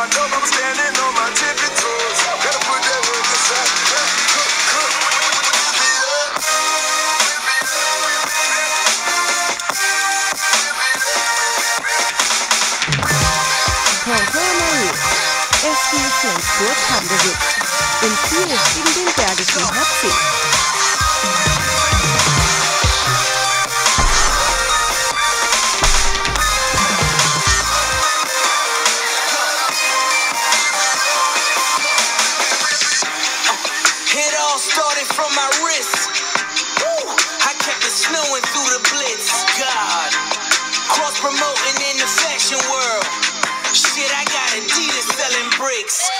Konzerne SG Flensburg-Handewitt im Spiel gegen den Bergischen HC. From my wrist. Woo! I kept it snowing through the blitz. God. Cross promoting in the fashion world. Shit, I got Adidas selling bricks.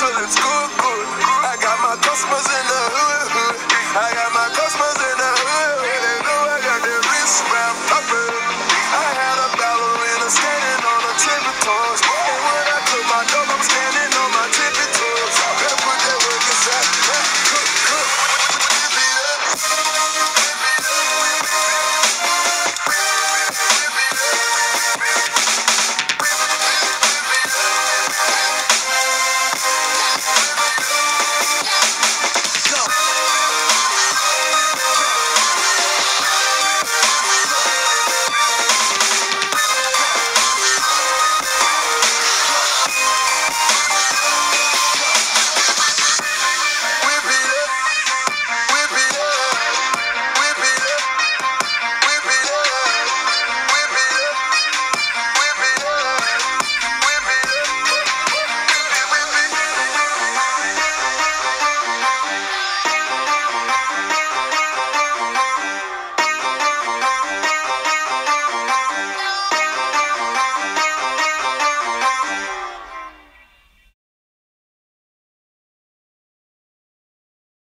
So it's good, good. I got my customers in the hood, hood. I got